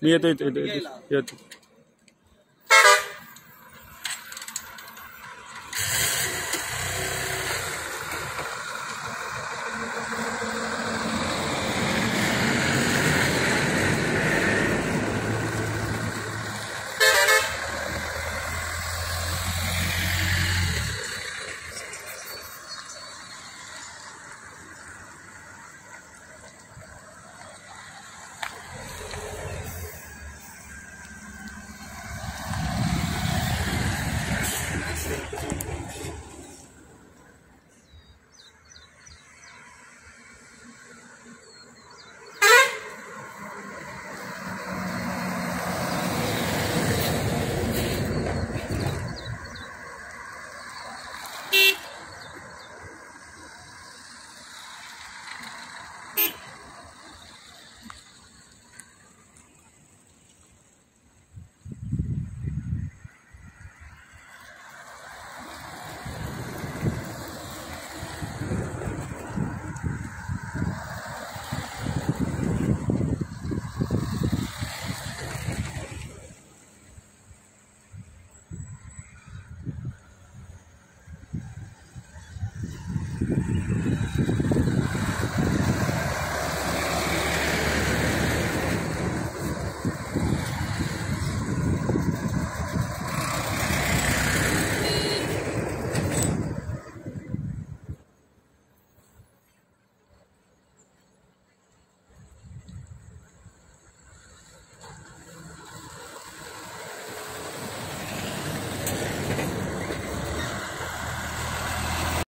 你也对对对对